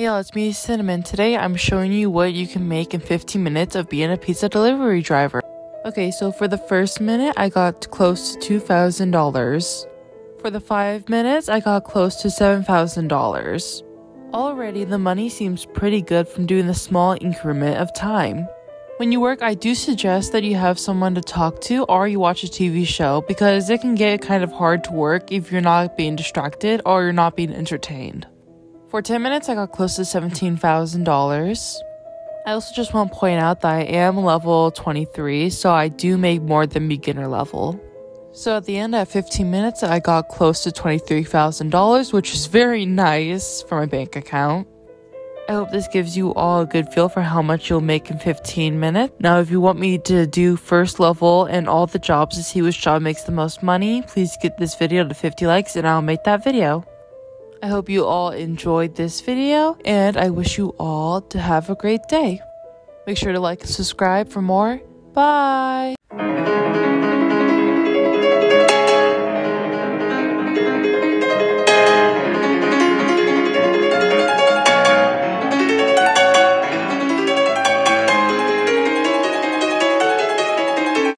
Hey y'all, it's me, Cinnamon. Today I'm showing you what you can make in 15 minutes of being a pizza delivery driver. Okay, so for the first minute, I got close to $2,000. For the five minutes, I got close to $7,000. Already, the money seems pretty good from doing the small increment of time. When you work, I do suggest that you have someone to talk to or you watch a TV show because it can get kind of hard to work if you're not being distracted or you're not being entertained. For 10 minutes, I got close to $17,000. I also just want to point out that I am level 23, so I do make more than beginner level. So at the end, at 15 minutes, I got close to $23,000, which is very nice for my bank account. I hope this gives you all a good feel for how much you'll make in 15 minutes. Now, if you want me to do first level and all the jobs to see which job makes the most money, please get this video to 50 likes and I'll make that video. I hope you all enjoyed this video and I wish you all to have a great day. Make sure to like and subscribe for more. Bye!